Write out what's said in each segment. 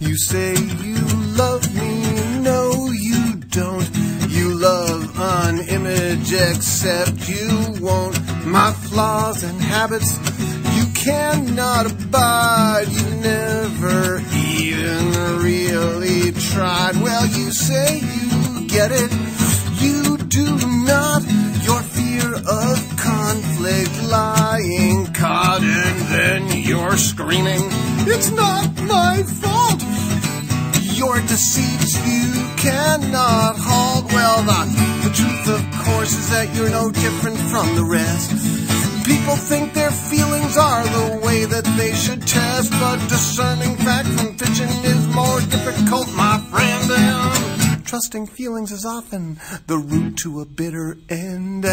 You say you love me, no, you don't. You love an image, except you won't. My flaws and habits you cannot abide. You never even really tried. Well, you say you get it, you do not. Your fear of conflict lying caught, and then you're screaming, It's not my fault your deceits you cannot halt. Well, the, the truth, of course, is that you're no different from the rest. People think their feelings are the way that they should test, but discerning fact from fiction is more difficult, my friend. And trusting feelings is often the route to a bitter end.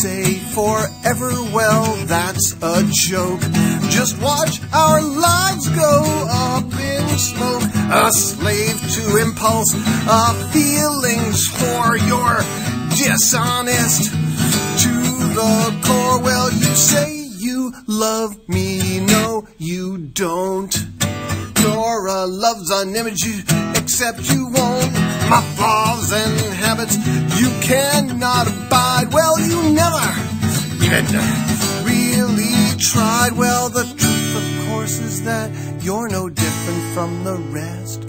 Say forever, well, that's a joke. Just watch our lives go up in smoke. A slave to impulse, a feelings for your dishonest to the core. Well, you say you love me, no, you don't. Your love's an image, except you won't. My flaws and habits you cannot even really tried. Well, the truth, of course, is that you're no different from the rest.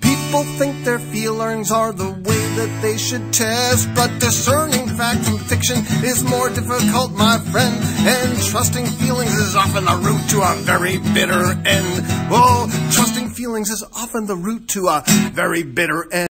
People think their feelings are the way that they should test, but discerning fact from fiction is more difficult, my friend. And trusting feelings is often the route to a very bitter end. Oh, trusting feelings is often the route to a very bitter end.